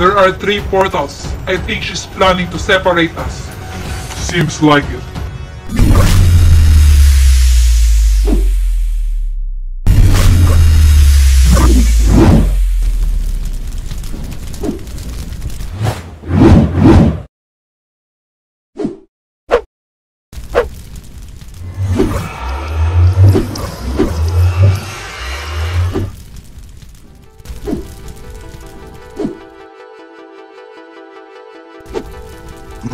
There are three portals. I think she's planning to separate us. Seems like it. Huh?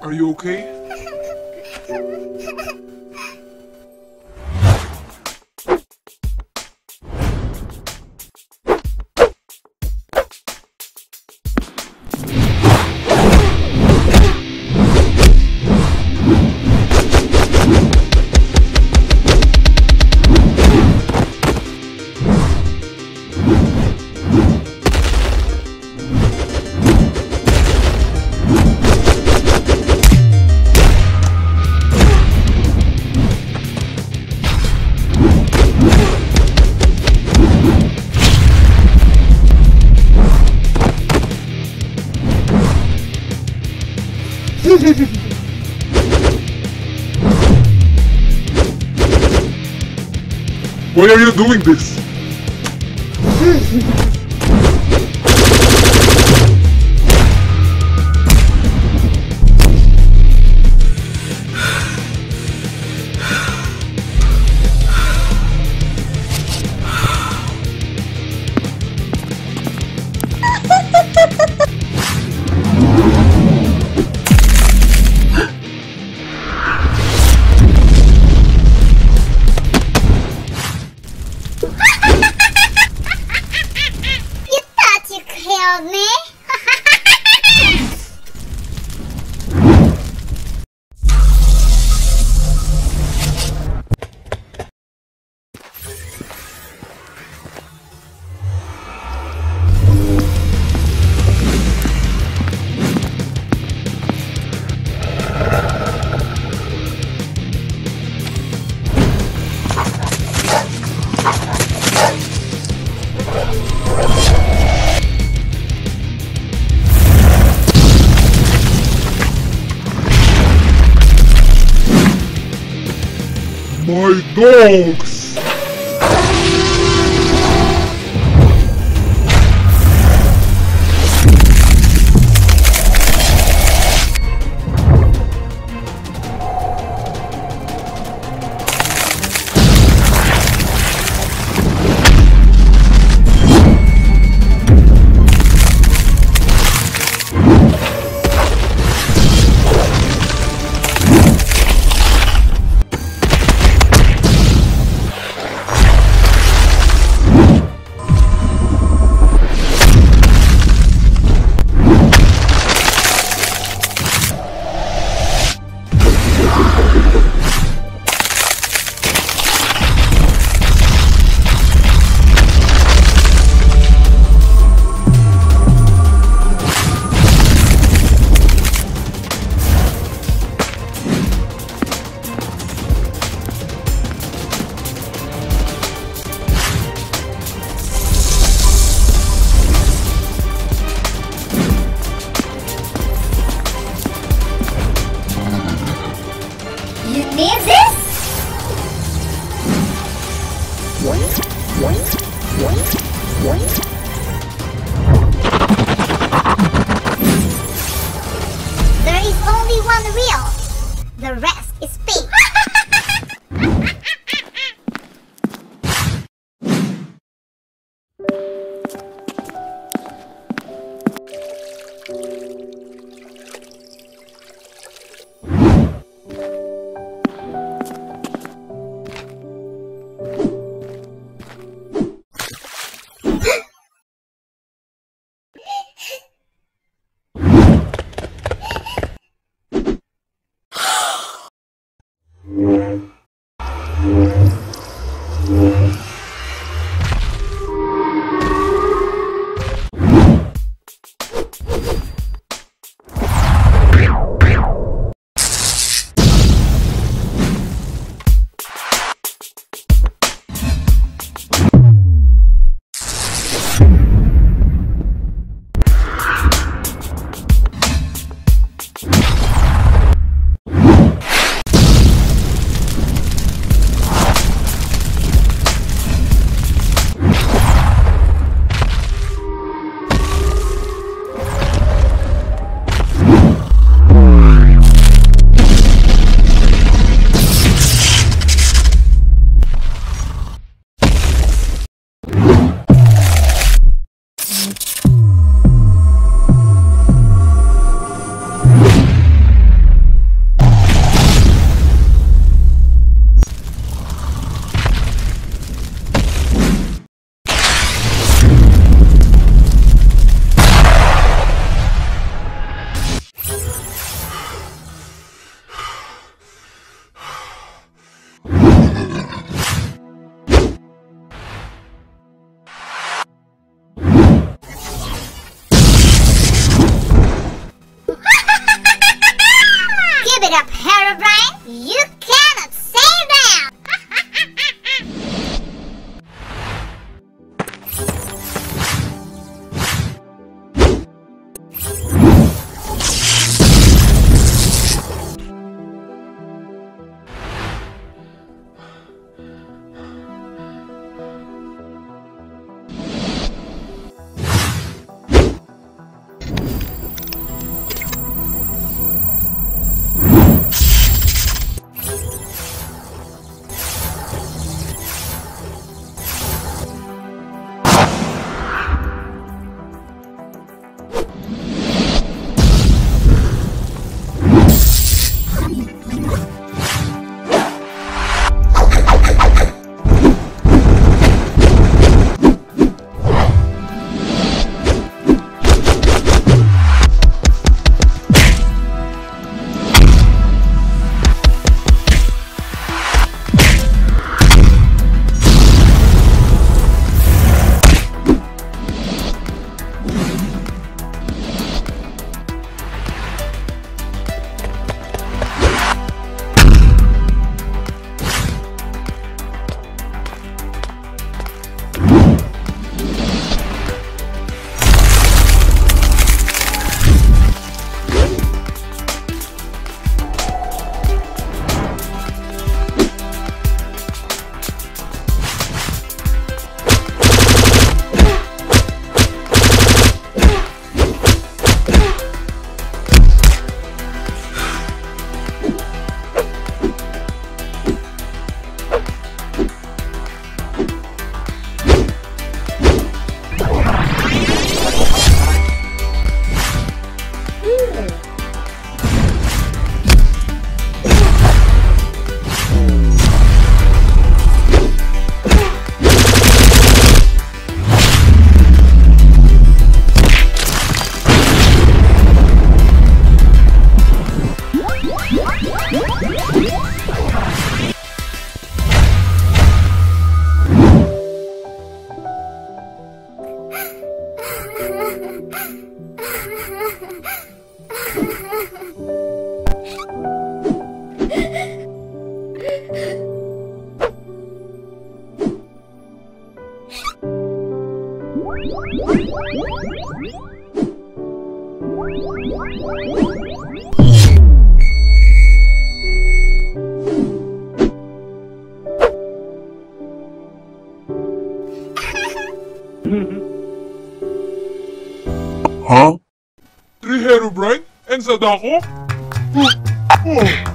Are you okay? Why are you doing this? Dogs! only one real. The rest is fake. Huh? Three Herobrine and Sadako? Oh, oh,